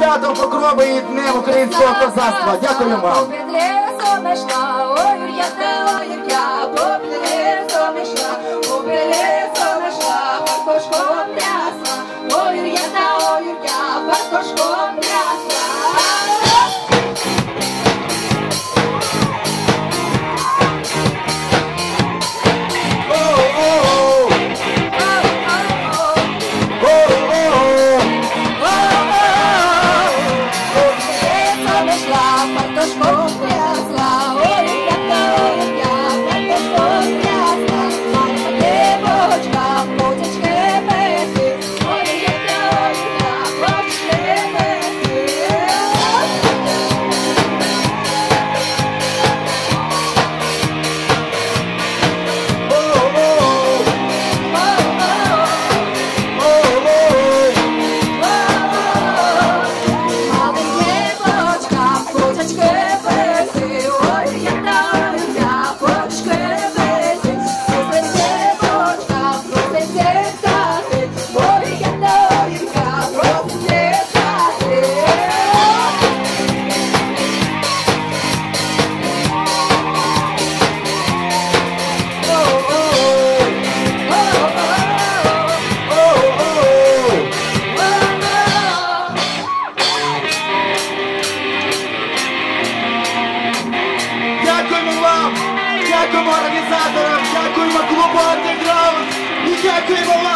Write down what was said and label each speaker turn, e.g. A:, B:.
A: святом покрови і днем українського козацтва. Дякую вам.
B: Moralizatora, dziękujmy klubu Underground i dziękujmy